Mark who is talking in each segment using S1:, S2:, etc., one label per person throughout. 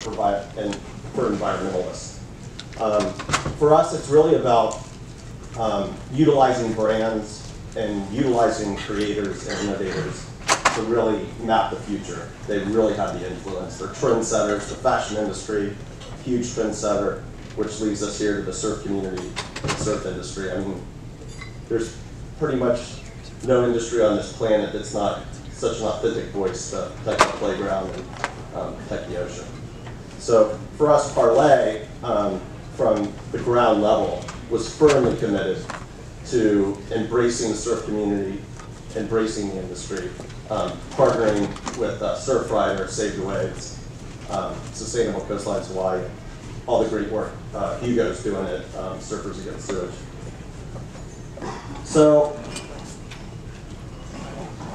S1: for, and for environmentalists. Um, for us, it's really about um, utilizing brands and utilizing creators and innovators to really map the future. They really have the influence. They're trendsetters. The fashion industry, huge trendsetter, which leads us here to the surf community, and surf industry. I mean, there's pretty much no industry on this planet that's not such an authentic voice to protect the playground and um, protect the ocean. So for us, Parley, um, from the ground level, was firmly committed to embracing the surf community, embracing the industry, um, partnering with uh, Surfrider, Save the Waves, um, Sustainable Coastlines Hawaii, all the great work uh, Hugo's doing at um, Surfers Against Sewage. So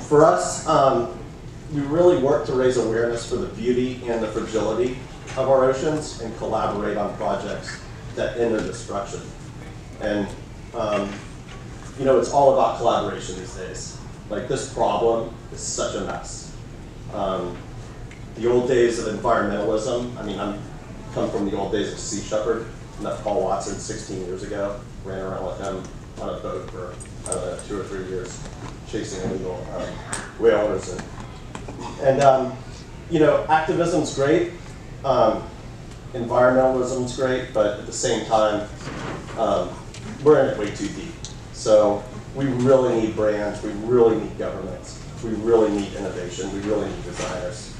S1: for us, um, we really work to raise awareness for the beauty and the fragility of our oceans and collaborate on projects that end in destruction. And, um, you know, it's all about collaboration these days. Like this problem is such a mess. Um, the old days of environmentalism, I mean, I'm come from the old days of Sea Shepherd. Met Paul Watson 16 years ago, ran around with him on a boat for, know, two or three years, chasing illegal um, whalers. And, and um, you know, activism's great, um, is great, but at the same time, um, we're in it way too deep. So we really need brands, we really need governments, we really need innovation, we really need designers.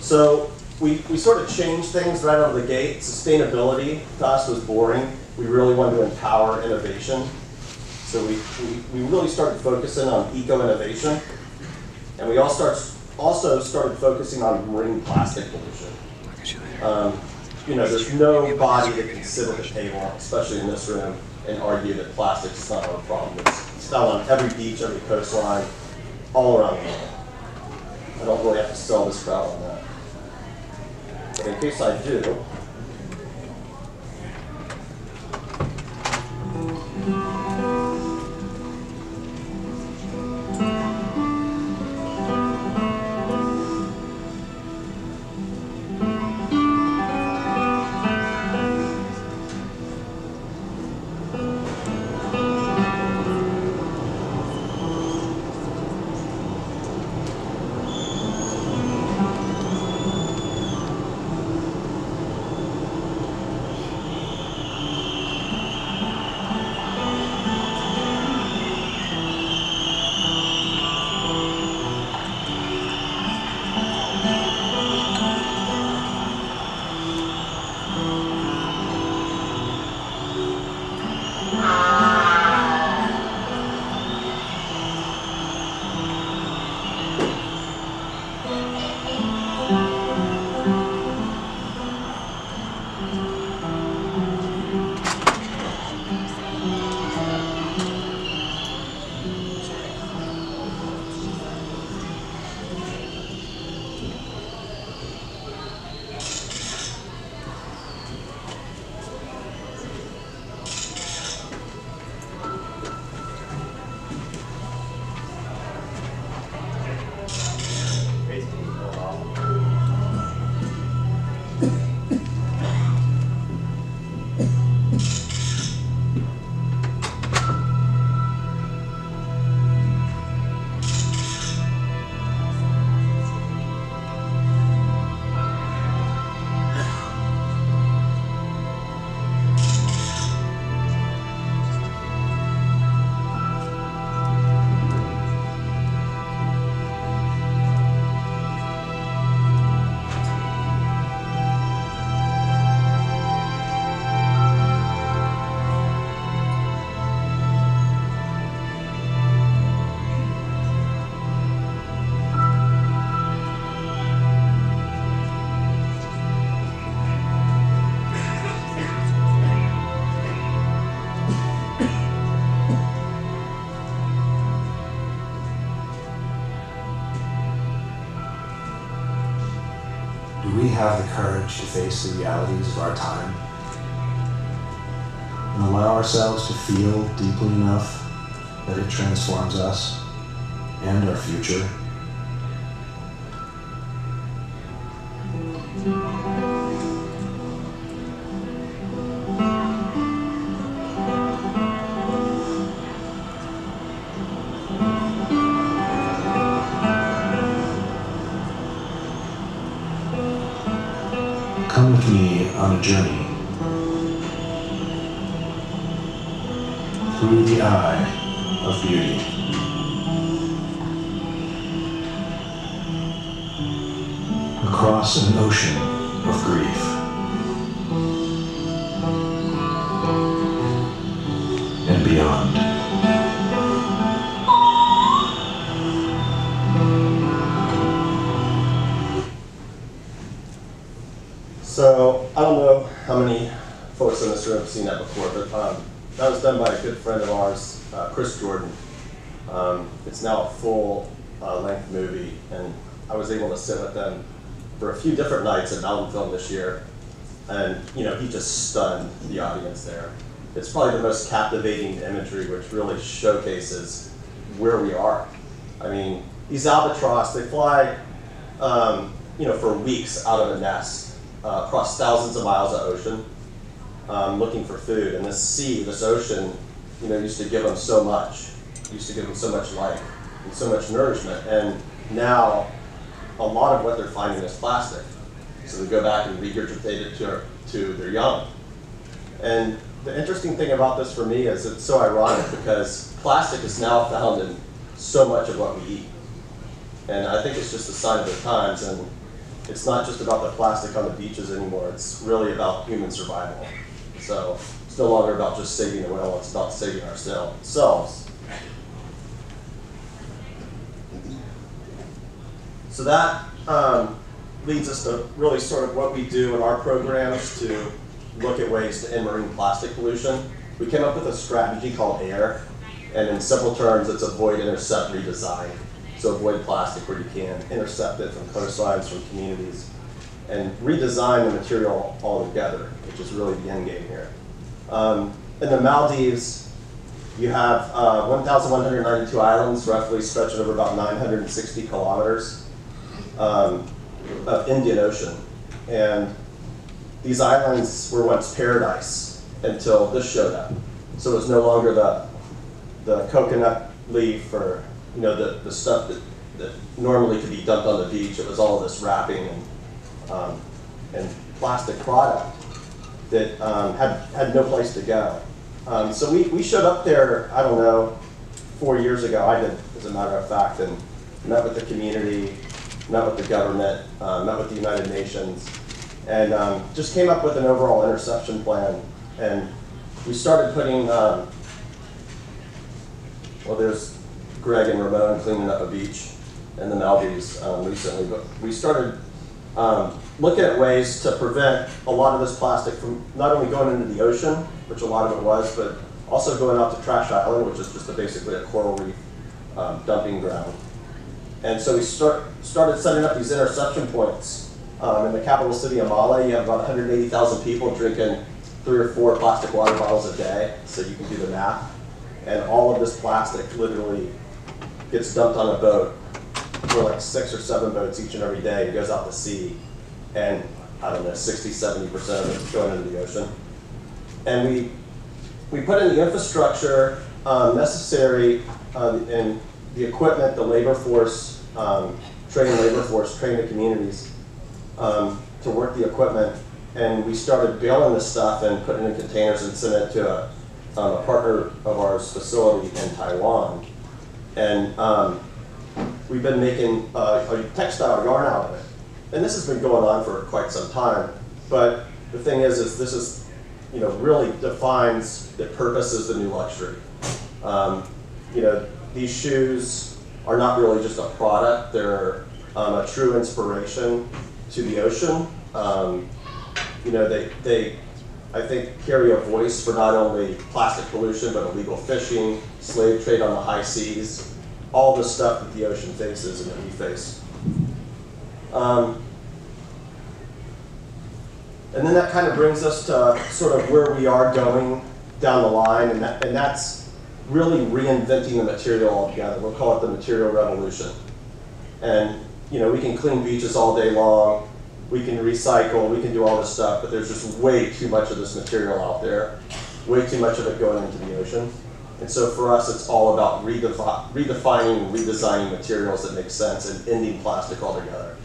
S1: So we, we sort of changed things right out of the gate. Sustainability to us was boring. We really wanted to empower innovation. So we, we, we really started focusing on eco-innovation. And we all start, also started focusing on marine plastic pollution. Um, you know, there's no body that can sit at the table, especially in this room, and argue that plastic is not our problem. It's, it's found on every beach, every coastline, all around the world. I don't really have to sell this crowd on that. But in case I do,
S2: Do we have the courage to face the realities of our time and allow ourselves to feel deeply enough that it transforms us and our future?
S1: Year, and you know he just stunned the audience there. It's probably the most captivating imagery, which really showcases where we are. I mean, these albatross, they fly, um, you know, for weeks out of a nest uh, across thousands of miles of ocean, um, looking for food. And this sea, this ocean, you know, used to give them so much, used to give them so much life and so much nourishment. And now, a lot of what they're finding is plastic. So they go back and regurgitate it to, to their young. And the interesting thing about this for me is it's so ironic because plastic is now found in so much of what we eat. And I think it's just a sign of the times. And it's not just about the plastic on the beaches anymore. It's really about human survival. So it's no longer about just saving the whale. It's about saving ourselves. So that um, leads us to really sort of what we do in our programs to look at ways to end marine plastic pollution. We came up with a strategy called AIR, and in simple terms, it's avoid, intercept, redesign. So avoid plastic where you can, intercept it from coastlines, from communities, and redesign the material altogether, which is really the end game here. Um, in the Maldives, you have uh, 1,192 islands, roughly stretching over about 960 kilometers um, of Indian Ocean. And these islands were once paradise until this showed up. So it was no longer the, the coconut leaf or you know the, the stuff that, that normally could be dumped on the beach. It was all this wrapping and, um, and plastic product that um, had, had no place to go. Um, so we, we showed up there, I don't know, four years ago. I did, as a matter of fact, and met with the community, met with the government, uh, met with the United Nations, and um, just came up with an overall interception plan. And we started putting, um, well, there's Greg and Ramon cleaning up a beach in the Maldives um, recently, but we started um, looking at ways to prevent a lot of this plastic from not only going into the ocean, which a lot of it was, but also going out to Trash Island, which is just a, basically a coral reef um, dumping ground. And so we start, started setting up these interception points. Um, in the capital city of Malé, you have about 180,000 people drinking three or four plastic water bottles a day, so you can do the math. And all of this plastic literally gets dumped on a boat. for like six or seven boats each and every day. It goes out to sea, and I don't know, 60, 70% of it is going into the ocean. And we we put in the infrastructure um, necessary uh, and the equipment, the labor force, um, train labor force, train the communities um, to work the equipment. And we started baling this stuff and putting it in containers and sent it to a, um, a partner of ours facility in Taiwan. And um, we've been making uh, a textile yarn out of it. And this has been going on for quite some time. But the thing is, is this is, you know, really defines the purpose as the new luxury. Um, you know, these shoes are not really just a product, they're um, a true inspiration to the ocean. Um, you know, they, they, I think, carry a voice for not only plastic pollution, but illegal fishing, slave trade on the high seas, all the stuff that the ocean faces and that we face. Um, and then that kind of brings us to sort of where we are going down the line, and, that, and that's really reinventing the material altogether. We'll call it the material revolution. And you know, we can clean beaches all day long, we can recycle, we can do all this stuff, but there's just way too much of this material out there, way too much of it going into the ocean. And so for us, it's all about redefi redefining redesigning materials that make sense and ending plastic altogether.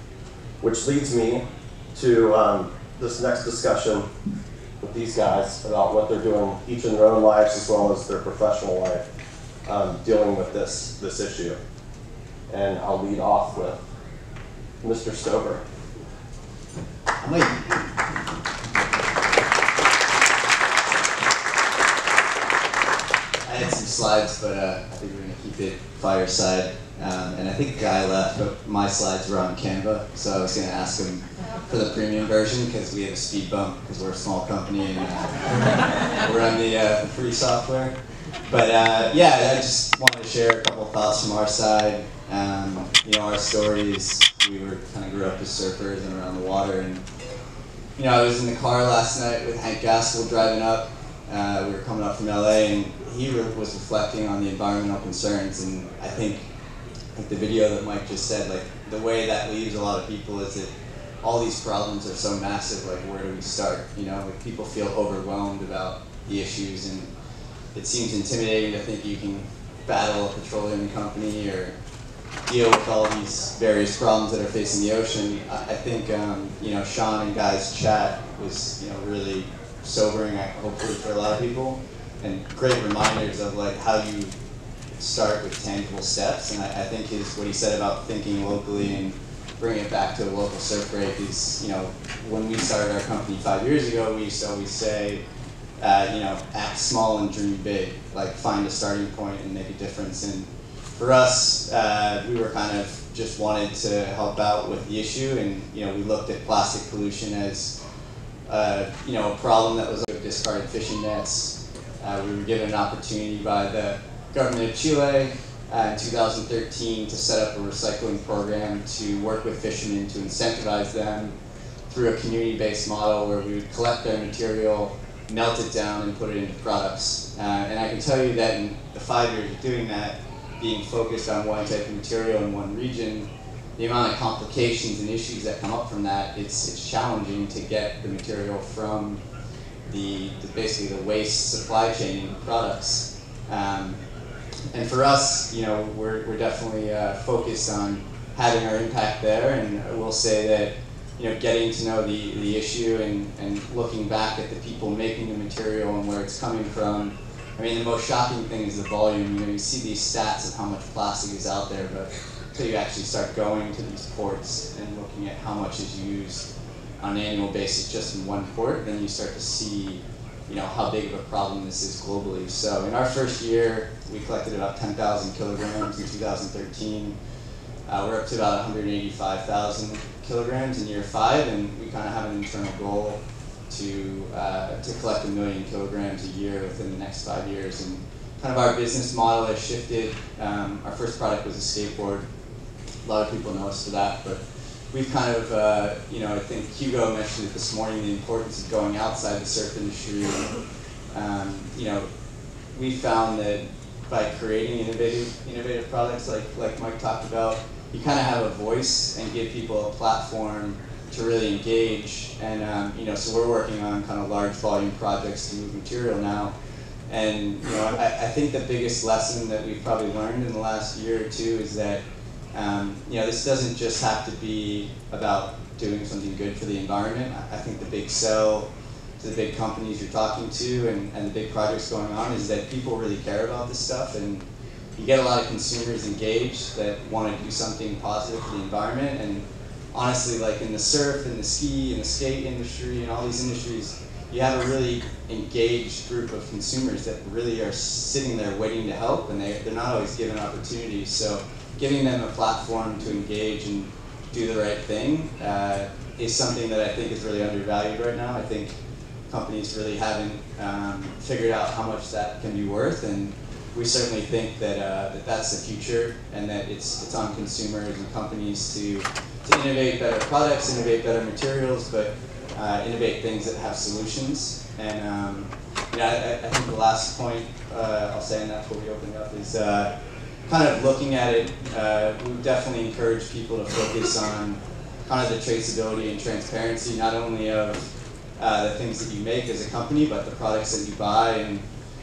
S1: Which leads me to um, this next discussion with these guys about what they're doing, each in their own lives as well as their professional life, um, dealing with this, this issue. And I'll lead off with Mr. Stover.
S3: I had some slides, but uh, I think we're gonna keep it fireside. Um, and I think Guy left, but my slides were on Canva, so I was gonna ask him for the premium version because we have a speed bump because we're a small company and we're on the uh, free software. But uh, yeah, I just wanted to share a couple thoughts from our side. Um, you know, our stories. We were kind of grew up as surfers and around the water, and you know, I was in the car last night with Hank Gaskell driving up. Uh, we were coming up from LA, and he was reflecting on the environmental concerns. And I think, like the video that Mike just said, like the way that leaves a lot of people is that all these problems are so massive. Like, where do we start? You know, like people feel overwhelmed about the issues, and it seems intimidating to think you can battle a petroleum company or deal with all these various problems that are facing the ocean. I, think um, you know Sean and Guy's chat was you know really sobering, hopefully for a lot of people, and great reminders of like how you start with tangible steps. And I, I think his what he said about thinking locally and bringing it back to a local surf break is you know when we started our company five years ago, we used to always say. Uh, you know, act small and dream big. Like find a starting point and make a difference. And for us, uh, we were kind of just wanted to help out with the issue, and you know, we looked at plastic pollution as uh, you know a problem that was like discarded fishing nets. Uh, we were given an opportunity by the government of Chile uh, in 2013 to set up a recycling program to work with fishermen to incentivize them through a community-based model where we would collect their material, melt it down, and put it into products. Uh, and I can tell you that in the five years of doing that, being focused on one type of material in one region, the amount of complications and issues that come up from that, it's, it's challenging to get the material from the, the basically the waste supply chain into products. Um, and for us, you know, we're, we're definitely uh, focused on having our impact there, and we'll say that you know, getting to know the, the issue and, and looking back at the people making the material and where it's coming from. I mean, the most shocking thing is the volume. You know, you see these stats of how much plastic is out there, but until you actually start going to these ports and looking at how much is used on an annual basis just in one port, then you start to see, you know, how big of a problem this is globally. So in our first year, we collected about 10,000 kilograms in 2013. Uh, we're up to about 185,000 kilograms in year five, and we kind of have an internal goal to uh, to collect a million kilograms a year within the next five years. And kind of our business model has shifted. Um, our first product was a skateboard. A lot of people know us for that, but we've kind of, uh, you know, I think Hugo mentioned it this morning, the importance of going outside the surf industry. Um, you know, we found that by creating innovative, innovative products like, like Mike talked about, you kind of have a voice and give people a platform to really engage. And um, you know, so we're working on kind of large volume projects to move material now. And you know, I, I think the biggest lesson that we've probably learned in the last year or two is that um, you know this doesn't just have to be about doing something good for the environment. I, I think the big sell to the big companies you're talking to and, and the big projects going on is that people really care about this stuff. And you get a lot of consumers engaged that want to do something positive for the environment. And honestly like in the surf and the ski and the skate industry and all these industries you have a really engaged group of consumers that really are sitting there waiting to help and they, they're not always given opportunities. So giving them a platform to engage and do the right thing uh, is something that I think is really undervalued right now. I think companies really haven't um, figured out how much that can be worth, and we certainly think that, uh, that that's the future, and that it's it's on consumers and companies to to innovate better products, innovate better materials, but uh, innovate things that have solutions. And um, I, I think the last point uh, I'll say, and that's what we open it up, is uh, kind of looking at it. Uh, we definitely encourage people to focus on kind of the traceability and transparency, not only of uh, the things that you make as a company, but the products that you buy. And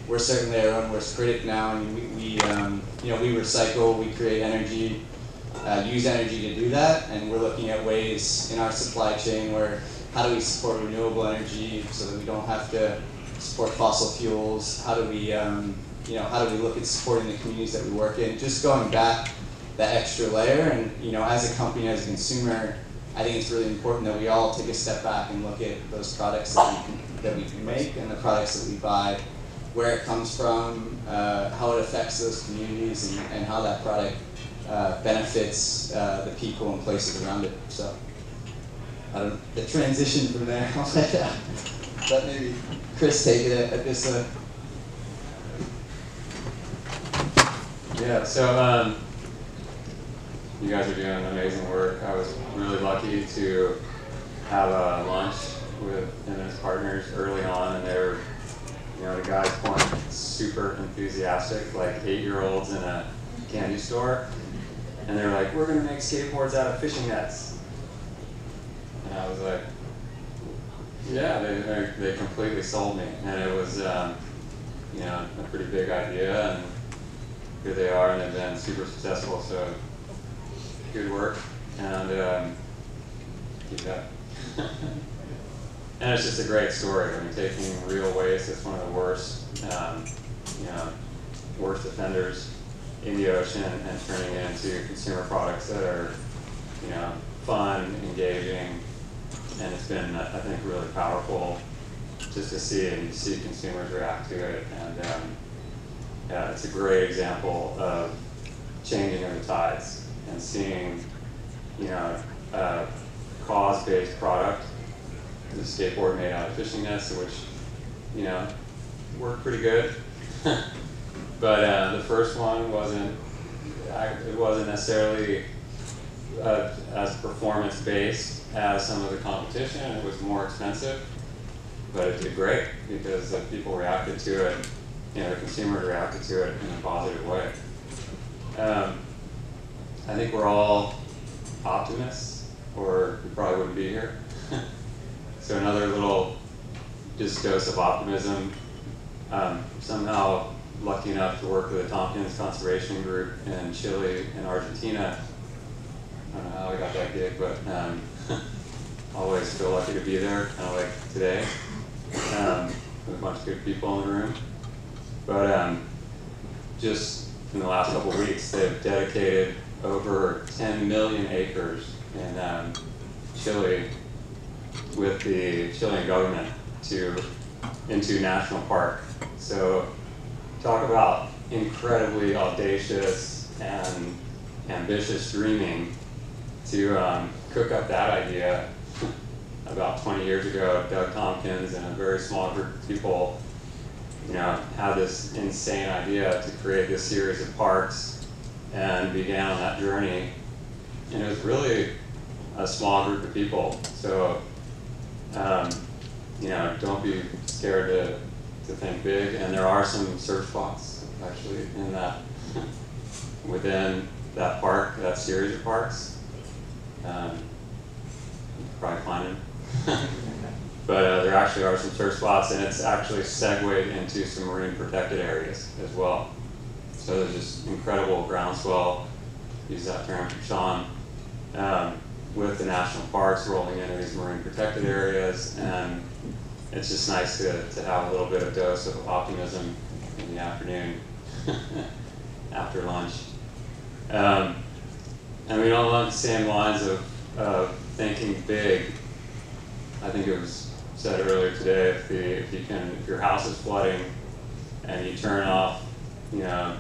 S3: we're certainly our own worst critic now. And we, we um, you know, we recycle, we create energy. uh, use energy to do that, and we're looking at ways in our supply chain where how do we support renewable energy so that we don't have to support fossil fuels? How do we, um, you know, how do we look at supporting the communities that we work in? Just going back that extra layer, and you know, as a company, as a consumer, I think it's really important that we all take a step back and look at those products that we can, that we can make and the products that we buy, where it comes from, uh, how it affects those communities, and, and how that product uh, benefits uh, the people and places around it. So, I don't, the transition from there, I'll let, uh, maybe Chris take it at, at this.
S4: Yeah, so um, you guys are doing amazing work. I was really lucky to have a lunch with him and his partners early on, and they were, you know, the guys point super enthusiastic, like eight-year-olds in a candy store, and they were like, "We're gonna make skateboards out of fishing nets," and I was like, "Yeah," they they, they completely sold me, and it was, um, you know, a pretty big idea, and here they are, and they've been super successful. So good work, and um, keep that. and it's just a great story. I mean, taking real waste that's one of the worst, um, you know, worst offenders in the ocean, and turning it into consumer products that are, you know, fun, engaging, and it's been, I think, really powerful just to see and see consumers react to it, and. Um, yeah, it's a great example of changing of the tides and seeing, you know, a cause-based product, the skateboard made out of fishing nets, which, you know, worked pretty good. but uh, the first one wasn't, it wasn't necessarily uh, as performance-based as some of the competition. It was more expensive, but it did great because people reacted to it you know, the consumer reacted to it in a positive way. Um, I think we're all optimists, or we probably wouldn't be here. so another little just dose of optimism. Um, somehow lucky enough to work with the Tompkins Conservation Group in Chile and Argentina. I don't know how I got that gig, but um, always feel lucky to be there, kind of like today, um, with a bunch of good people in the room. But um, just in the last couple of weeks, they've dedicated over 10 million acres in um, Chile with the Chilean government to into national park. So talk about incredibly audacious and ambitious dreaming to um, cook up that idea about 20 years ago. Doug Tompkins and a very small group of people you know, had this insane idea to create this series of parks and began on that journey. And it was really a small group of people. So, um, you know, don't be scared to, to think big. And there are some surf spots actually in that, within that park, that series of parks. Um, probably find them. but uh, there actually are some surf spots, and it's actually segued into some marine protected areas as well. So there's just incredible groundswell, use that term from Sean, um, with the national parks rolling into these marine protected areas, and it's just nice to, to have a little bit of dose of optimism in the afternoon after lunch. Um, I mean, along the same lines of, of thinking big, I think it was said earlier today, if, the, if you can, if your house is flooding and you turn off, you know,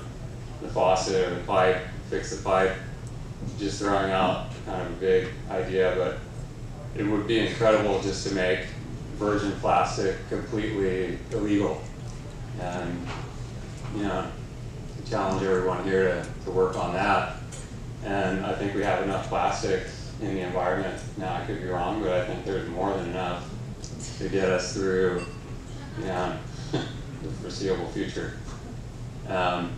S4: the faucet or the pipe, fix the pipe, just throwing out kind of a big idea, but it would be incredible just to make virgin plastic completely illegal. And, you know, to challenge everyone here to, to work on that. And I think we have enough plastic in the environment now. I could be wrong, but I think there's more than enough to get us through, the foreseeable future. Um,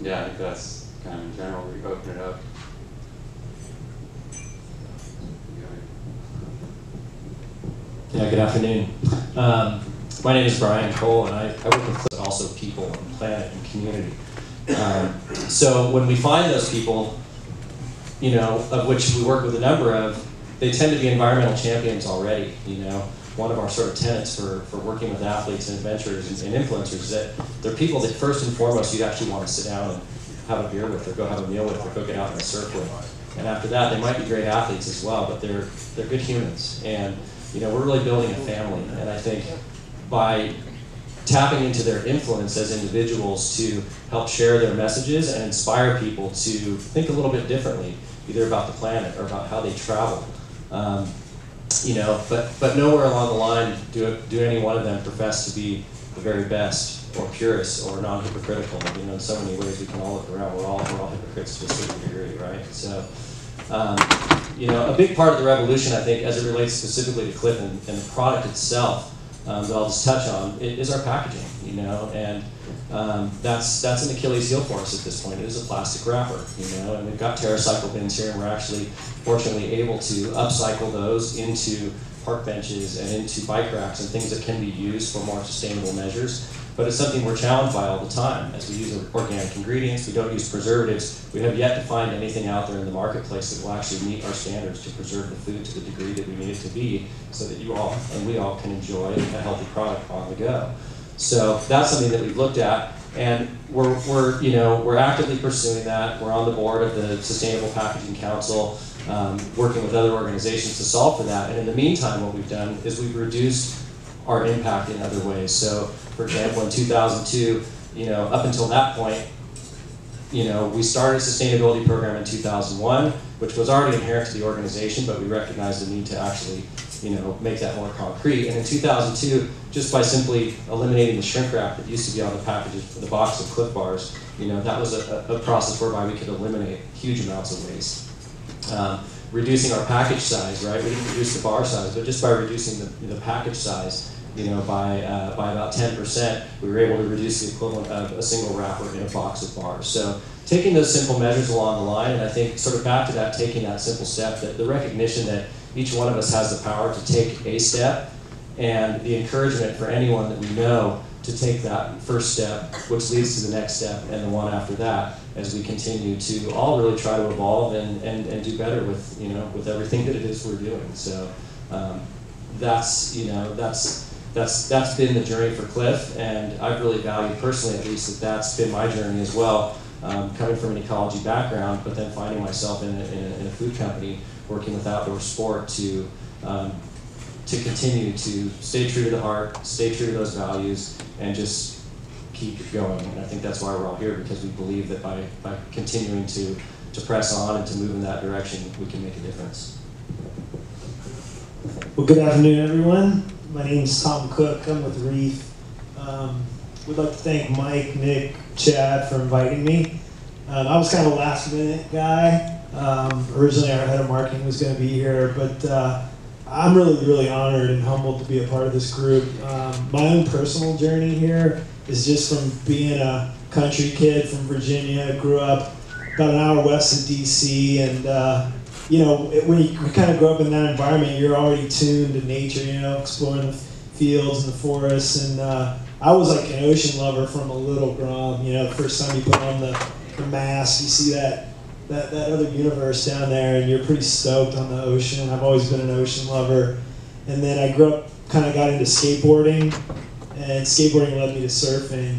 S4: yeah, I think that's kind of in general. We open it up.
S5: Yeah, good afternoon. Um, my name is Bryan Cole, and I, I work with also people and planet and community. Um, so when we find those people, you know, of which we work with a number of, they tend to be environmental champions already, you know. One of our sort of tenets for, for working with athletes and adventurers and, influencers is that they're people that first and foremost you'd actually want to sit down and have a beer with, or go have a meal with, or go get out and surf with. And after that, they might be great athletes as well, but they're they're good humans. And you know, we're really building a family. And I think by tapping into their influence as individuals to help share their messages and inspire people to think a little bit differently, either about the planet or about how they travel. Um, you know, but but nowhere along the line do do any one of them profess to be the very best or purist or non-hypocritical. You know, in so many ways we can all look around. We're all we're all hypocrites to a certain degree, right? So. Um, you know, a big part of the revolution, I think, as it relates specifically to Clif and, and the product itself, um, that I'll just touch on, is our packaging. You know, and um, that's that's an Achilles heel for us at this point. It is a plastic wrapper. You know, and we've got TerraCycle bins here, and we're actually fortunately able to upcycle those into park benches and into bike racks and things that can be used for more sustainable measures. But it's something we're challenged by all the time. As we use organic ingredients, we don't use preservatives. We have yet to find anything out there in the marketplace that will actually meet our standards to preserve the food to the degree that we need it to be, so that you all and we all can enjoy a healthy product on the go. So that's something that we've looked at, and we're, we're you know we're actively pursuing that. We're on the board of the Sustainable Packaging Council, um, working with other organizations to solve for that. And in the meantime, what we've done is we've reduced our impact in other ways. So, for example, in 2002, you know, up until that point, you know, we started a sustainability program in 2001, which was already inherent to the organization, but we recognized the need to actually, you know, make that more concrete. And in 2002, just by simply eliminating the shrink wrap that used to be on the packages, the box of Clif Bars, you know, that was a, a process whereby we could eliminate huge amounts of waste. Um, reducing our package size, right? We didn't reduce the bar size, but just by reducing the, the package size, you know, by, uh, by about 10%, we were able to reduce the equivalent of a single wrapper in a box of bars. So taking those simple measures along the line, and I think sort of back to that, taking that simple step, that the recognition that each one of us has the power to take a step, and the encouragement for anyone that we know to take that first step, which leads to the next step and the one after that, as we continue to all really try to evolve and, and, and do better with you know with everything that it is we're doing. So um, that's you know that's that's that's been the journey for Clif, and I've really valued personally, at least, that that's been my journey as well. Um, coming from an ecology background, but then finding myself in a, in a, in a food company working with outdoor sport to um, to continue to stay true to the heart, stay true to those values, and just keep going. And I think that's why we're all here because we believe that by, by continuing to, to press on and to move in that direction, we can make a difference.
S6: Well, good afternoon, everyone. My name's Tom Cook. I'm with Reef. Um, we'd like to thank Mike, Nick, Chad for inviting me. Um, I was kind of a last minute guy. Um, originally, our head of marketing was going to be here, but uh, I'm really, really honored and humbled to be a part of this group. Um, my own personal journey here is just from being a country kid from Virginia, grew up about an hour west of DC, and uh, you know, when you kind of grow up in that environment, you're already tuned to nature, you know, exploring the fields and the forests. And uh, I was like an ocean lover from a little grom. You know, the first time you put on the, the mask, you see that, that, that other universe down there, and you're pretty stoked on the ocean. I've always been an ocean lover. And then I grew up, kind of got into skateboarding, and skateboarding led me to surfing.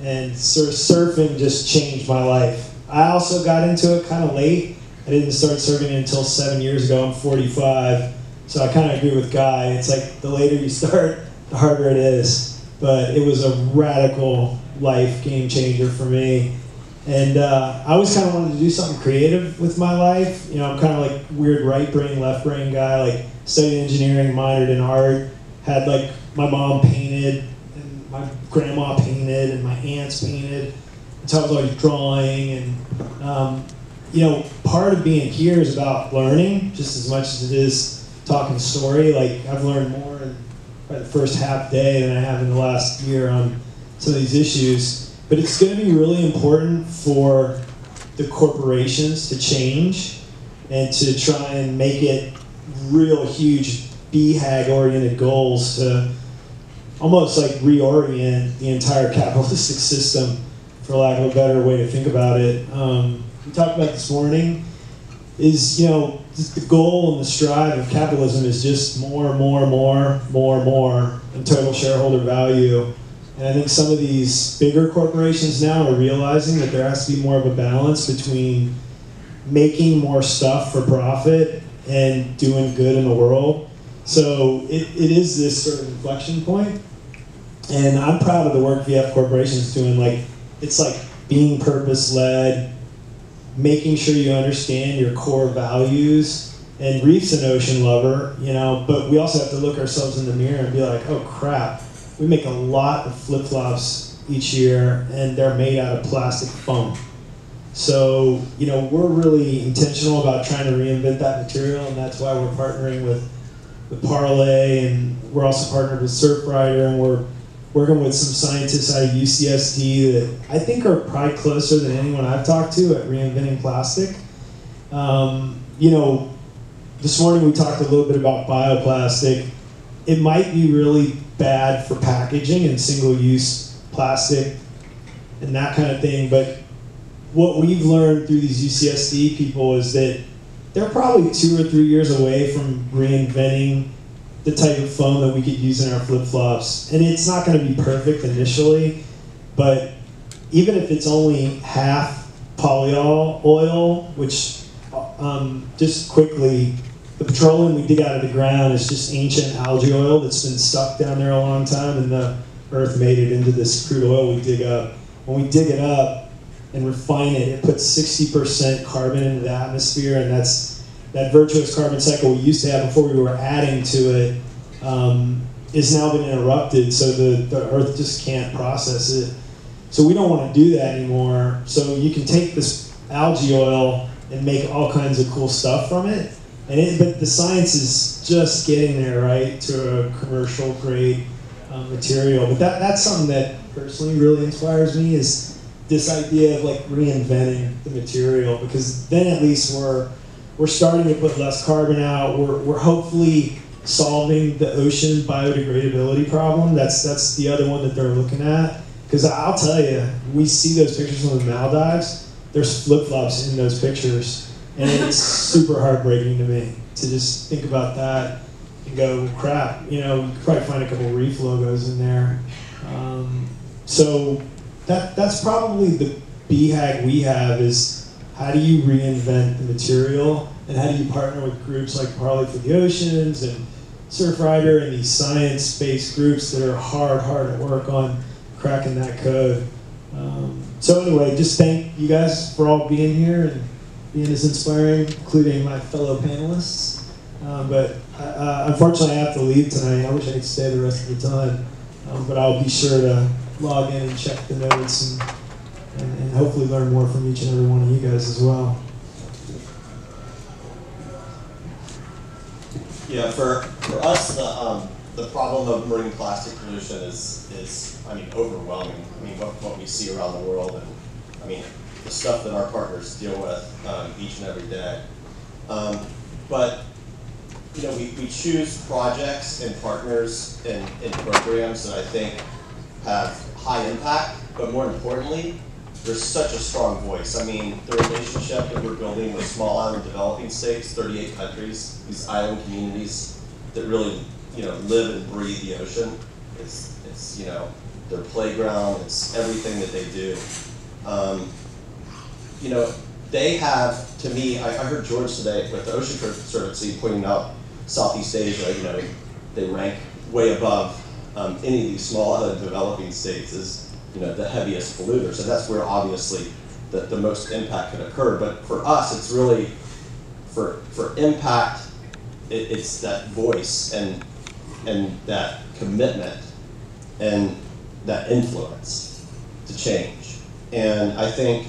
S6: And sur- surfing just changed my life. I also got into it kind of late. I didn't start surfing until seven years ago. I'm 45, so I kind of agree with Guy. It's like the later you start, the harder it is. But it was a radical life game changer for me. And uh, I always kind of wanted to do something creative with my life. You know, I'm kind of like weird right brain, left brain guy. Like studied engineering, minored in art. Had like my mom painted, and my grandma painted, and my aunts painted. So I was always drawing, and um, you know, part of being here is about learning just as much as it is talking story. Like I've learned more in the first half day than I have in the last year on some of these issues. But it's going to be really important for the corporations to change and to try and make it real huge BHAG oriented goals to almost like reorient the entire capitalistic system, for lack of a better way to think about it. Um, we talked about this morning. is you know the goal and the strive of capitalism is just more, and more, and more, more, and more, and total shareholder value. And I think some of these bigger corporations now are realizing that there has to be more of a balance between making more stuff for profit and doing good in the world. So it, it is this sort of inflection point. And I'm proud of the work VF Corporation is doing. Like, it's like being purpose led, making sure you understand your core values. And Reef's an ocean lover, you know, but we also have to look ourselves in the mirror and be like, oh crap, we make a lot of flip flops each year and they're made out of plastic foam. So, you know, we're really intentional about trying to reinvent that material, and that's why we're partnering with, the Parley, and we're also partnered with Surfrider, and we're working with some scientists out of UCSD that I think are probably closer than anyone I've talked to at reinventing plastic. Um, you know, this morning we talked a little bit about bioplastic. It might be really bad for packaging and single-use plastic and that kind of thing, but what we've learned through these UCSD people is that they're probably two or three years away from reinventing the type of foam that we could use in our flip flops. And it's not going to be perfect initially, but even if it's only half polyol oil, which um, just quickly, the petroleum we dig out of the ground is just ancient algae oil that's been stuck down there a long time, and the earth made it into this crude oil we dig up. When we dig it up, and refine it, it puts 60% carbon into the atmosphere, and that's that virtuous carbon cycle we used to have before we were adding to it um, is now been interrupted, so the, the earth just can't process it. So we don't want to do that anymore. So you can take this algae oil and make all kinds of cool stuff from it. And it, but the science is just getting there, right, to a commercial grade um, material. But that, that's something that personally really inspires me is this idea of like reinventing the material because then at least we're we're starting to put less carbon out. We're, we're hopefully solving the ocean biodegradability problem. That's that's the other one that they're looking at. Because I'll tell you, we see those pictures from the Maldives. There's flip flops in those pictures, and it's super heartbreaking to me to just think about that and go, crap. You know, you could probably find a couple reef logos in there. Um, so that that's probably the BHAG we have is how do you reinvent the material and how do you partner with groups like Parley for the Oceans and Surfrider and these science-based groups that are hard, hard at work on cracking that code. Um, so anyway, just thank you guys for all being here and being as inspiring, including my fellow panelists. Um, but uh, unfortunately, I have to leave tonight. I wish I could stay the rest of the time, um, but I'll be sure to log in and check the notes and, and, hopefully learn more from each and every one of you guys as well.
S1: Yeah, for, for us, the, um, the problem of marine plastic pollution is, is, I mean, overwhelming. I mean, what, what we see around the world and, I mean, the stuff that our partners deal with, um, each and every day. Um, but, you know, we, we choose projects and partners and, and programs that I think have high impact, but more importantly, there's such a strong voice. I mean, the relationship that we're building with small island developing states, 38 countries, these island communities that really, you know, live and breathe the ocean. It's, it's you know, their playground, it's everything that they do. Um, you know, they have, to me, I, I heard George today with the Ocean Conservancy pointing out Southeast Asia, you know, they rank way above um, any of these small island developing states is you know, the heaviest polluter. So that's where obviously the, the most impact can occur. But for us, it's really, for, for impact, it, it's that voice and, and that commitment and that influence to change. And I think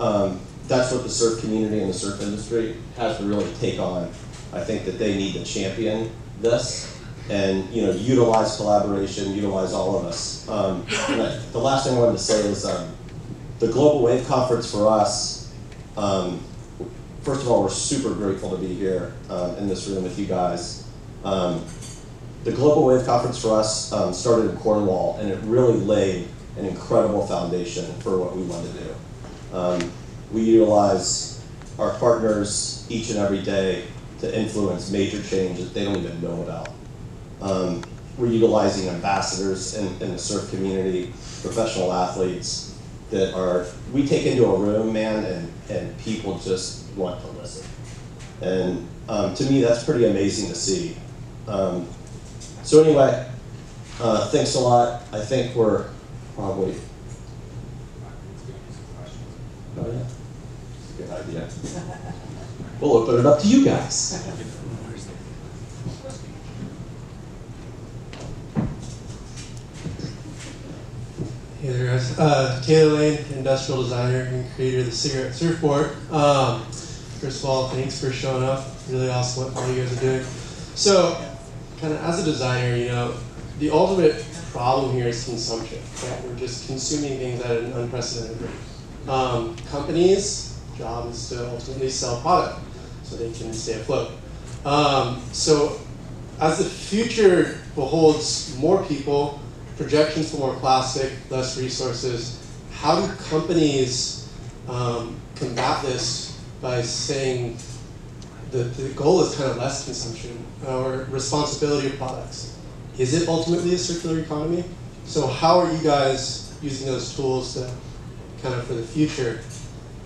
S1: um, that's what the surf community and the surf industry has to really take on. I think that they need to champion this and you know utilize collaboration, utilize all of us. Um, I, the last thing I wanted to say is um, the Global Wave Conference for us. Um, first of all, we're super grateful to be here um, in this room with you guys. Um, the Global Wave Conference for us um, started in Cornwall, and it really laid an incredible foundation for what we want to do. we utilize our partners each and every day to influence major change that they don't even know about. Um, we're utilizing ambassadors in, in the surf community, professional athletes that are, we take into a room, man, and, and people just want to listen. And um, to me, that's pretty amazing to see. Um, so anyway, uh, thanks a lot. I think we're probably. Oh yeah, good idea. We'll open it up to you guys.
S7: Guys, uh, Taylor Lane, industrial designer and creator of the cigarette surfboard. Um, first of all, thanks for showing up. Really awesome what all you guys are doing. So, kind of as a designer, you know, the ultimate problem here is consumption. Right? We're just consuming things at an unprecedented rate. Um, companies' job is to ultimately sell product so they can stay afloat. Um, so, as the future beholds more people, projections for more plastic, less resources, how do companies um, combat this by saying that the goal is kind of less consumption or responsibility of products? Is it ultimately a circular economy? So how are you guys using those tools to kind of for the future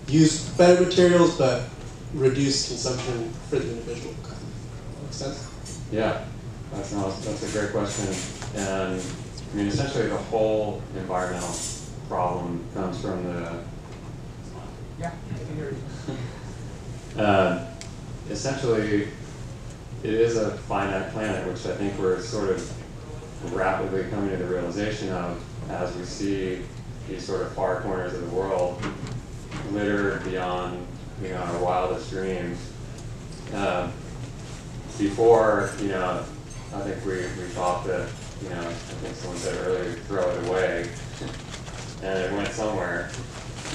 S7: use better materials but reduce consumption for the individual? Make sense?
S4: Yeah, that's, no, that's a great question. And I mean, essentially, the whole environmental problem comes from the.
S8: Yeah, I can hear you.
S4: Uh, essentially, it is a finite planet, which I think we're sort of rapidly coming to the realization of as we see these sort of far corners of the world littered beyond you know our wildest dreams. Uh, before, you know, I think we, we thought that, you know, I think someone said earlier, throw it away, and it went somewhere.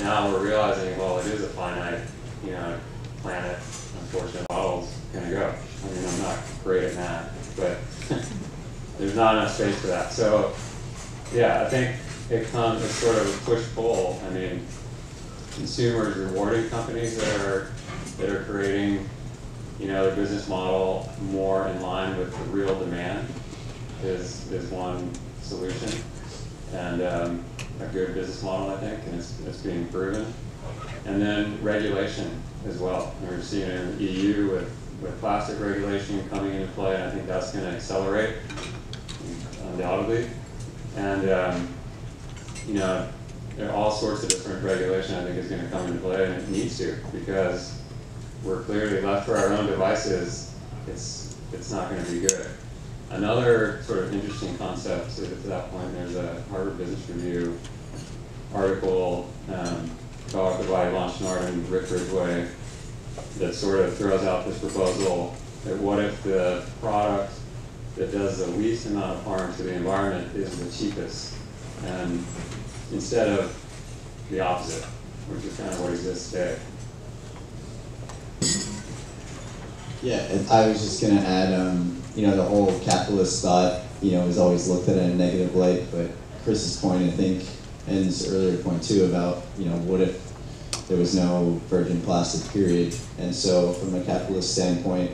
S4: Now we're realizing, well, it is a finite, you know, planet. Unfortunately, model's gonna go. I mean, I'm not great at math, but there's not enough space for that. So, yeah, I think it comes, it's sort of a push-pull. I mean, consumers rewarding companies that are, that are creating you know, the business model more in line with the real demand is, is one solution. And um, a good business model, I think, and it's, it's being proven. And then regulation as well. We're seeing in the EU with, with plastic regulation coming into play, and I think that's going to accelerate undoubtedly. And, um, you know, there are all sorts of different regulation I think is going to come into play, and it needs to, because we're clearly left for our own devices, it's, it's not going to be good. Another sort of interesting concept to, to that point, there's a Harvard Business Review article um, authored by Chouinard and Rick Ridgeway that sort of throws out this proposal that what if the product that does the least amount of harm to the environment is the cheapest, and instead of the opposite, which is kind of what exists today.
S3: Yeah, I was just gonna add, um, you know, the whole capitalist thought, you know, is always looked at in a negative light, but Chris's point, I think, and his earlier point too about, you know, what if there was no virgin plastic period? And so from a capitalist standpoint,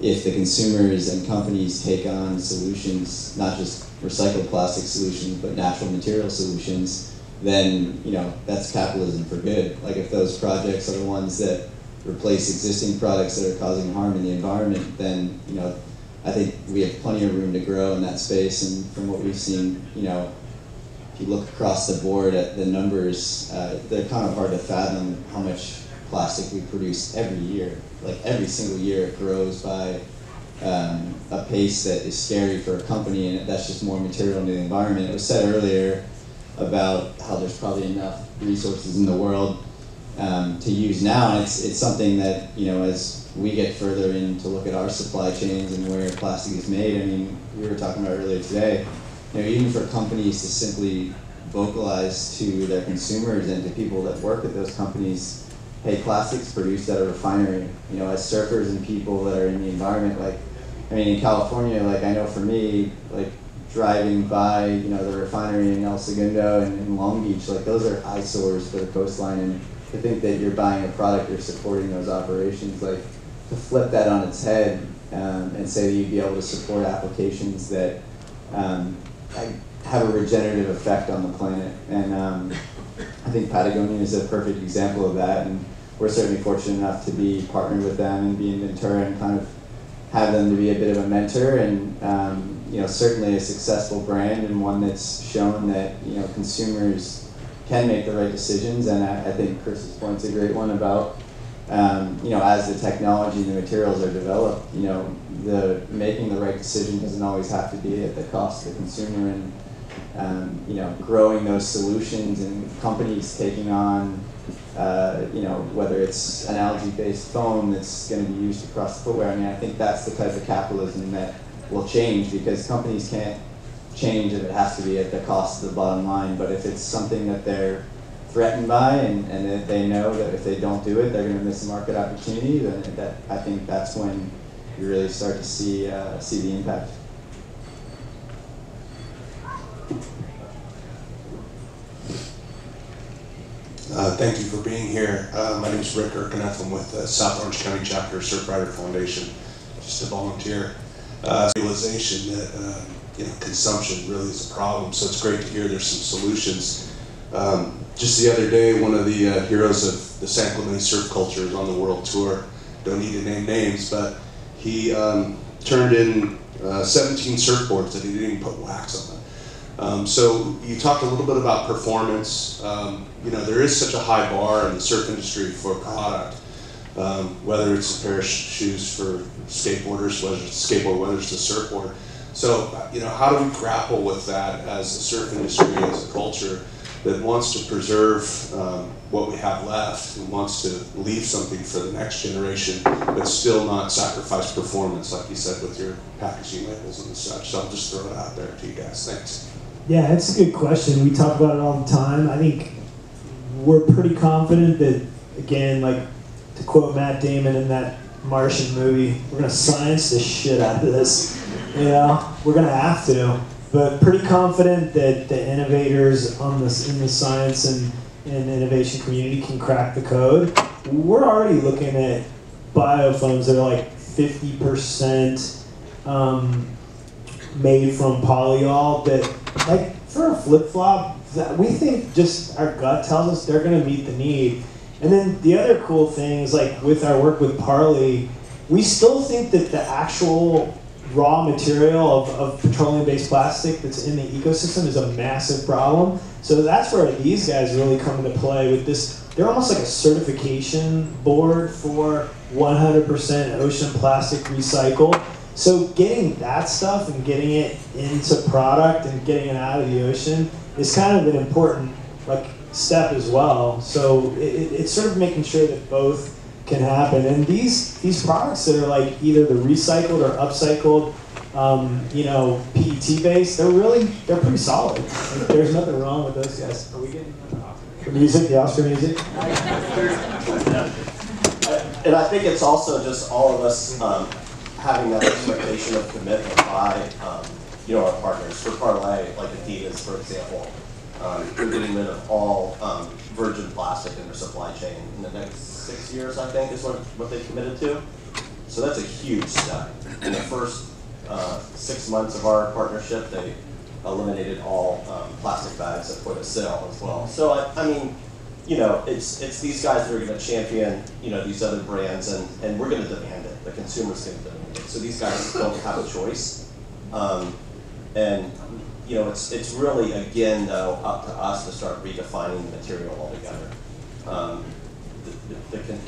S3: if the consumers and companies take on solutions, not just recycled plastic solutions, but natural material solutions, then, you know, that's capitalism for good. Like if those projects are the ones that replace existing products that are causing harm in the environment, then you know, I think we have plenty of room to grow in that space. And from what we've seen, you know, if you look across the board at the numbers, uh, they're kind of hard to fathom how much plastic we produce every year. Like every single year, it grows by um, a pace that is scary for a company, and that's just more material into the environment. It was said earlier about how there's probably enough resources in the world um, to use now. And it's, it's something that, you know, as we get further in to look at our supply chains and where plastic is made, I mean, we were talking about earlier today, you know, even for companies to simply vocalize to their consumers and to people that work at those companies, hey, plastic's produced at a refinery. You know, as surfers and people that are in the environment, like, I mean, in California, like, I know for me, like, driving by, you know, the refinery in El Segundo and in Long Beach, like, those are eyesores for the coastline. And to think that you're buying a product, you're supporting those operations. Like to flip that on its head um, and say that you'd be able to support applications that um, have a regenerative effect on the planet. And um, I think Patagonia is a perfect example of that. And we're certainly fortunate enough to be partnered with them and be in Ventura and kind of have them to be a bit of a mentor and um, you know certainly a successful brand and one that's shown that you know consumers can make the right decisions. And I, I think Chris's point's a great one about um, you know as the technology and the materials are developed, you know the making the right decision doesn't always have to be at the cost of the consumer and um, you know growing those solutions and companies taking on uh, you know, whether it's an algae-based foam that's going to be used across the footwear. I mean, I think that's the type of capitalism that will change because companies can't change if it has to be at the cost of the bottom line. But if it's something that they're threatened by and, and they know that if they don't do it, they're going to miss a market opportunity, then that, I think that's when you really start to see, uh, see the impact.
S9: Uh, thank you for being here. Uh, my name is Rick Erkeneff. I'm with the South Orange County Chapter Surfrider Foundation, just a volunteer. Uh, realization that uh, you know consumption really is a problem. So it's great to hear there's some solutions. Um, just the other day, one of the uh, heroes of the San Clemente surf culture is on the world tour. Don't need to name names, but he um, turned in uh, 17 surfboards that he didn't even put wax on them. Um, so you talked a little bit about performance. Um, you know, there is such a high bar in the surf industry for product, um, whether it's a pair of shoes for skateboarders, whether it's a skateboard, whether it's a surfboard. So, you know, how do we grapple with that as a surf industry, as a culture that wants to preserve um, what we have left and wants to leave something for the next generation, but still not sacrifice performance, like you said, with your packaging labels and such. So I'll just throw it out there to you guys. Thanks.
S6: Yeah, it's a good question. We talk about it all the time. I think we're pretty confident that, again, like to quote Matt Damon in that Martian movie, we're gonna science the shit out of this. You know, we're gonna have to. But pretty confident that the innovators on this in the science and, and innovation community can crack the code. We're already looking at biofoams that are like 50% um, made from polyol that like for a flip flop, we think just our gut tells us they're going to meet the need. And then the other cool thing is like with our work with Parley, we still think that the actual raw material of, of petroleum-based plastic that's in the ecosystem is a massive problem. So that's where these guys really come into play with this. They're almost like a certification board for 100% ocean plastic recycle. So getting that stuff and getting it into product and getting it out of the ocean is kind of an important like step as well. So it, it's sort of making sure that both can happen. And these these products that are like either the recycled or upcycled, um, you know, PET based, they're really they're pretty solid. Like, there's nothing wrong with those guys. Are we getting the music, the Oscar music?
S1: And I think it's also just all of us um, having that expectation of commitment by, um, you know, our partners. For Parley, like Adidas, for example, um, they're getting rid of all um, virgin plastic in their supply chain in the next six years, I think, is what, what they committed to. So that's a huge step. In the first uh, six months of our partnership, they eliminated all um, plastic bags at point of sale as well. So, I, I mean, you know, it's it's these guys that are going to champion, you know, these other brands, and, and we're going to demand it. The consumer's going to demand it. So these guys don't have a choice. Um, and, you know, it's, it's really, again, though, up to us to start redefining the material altogether. Um, the, the, the con-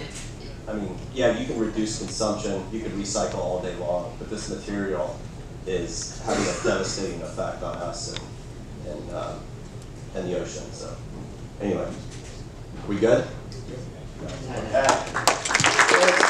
S1: I mean, yeah, you can reduce consumption, you can recycle all day long, but this material is having a devastating effect on us and, and, um, and the ocean. So, anyway, we good? Okay.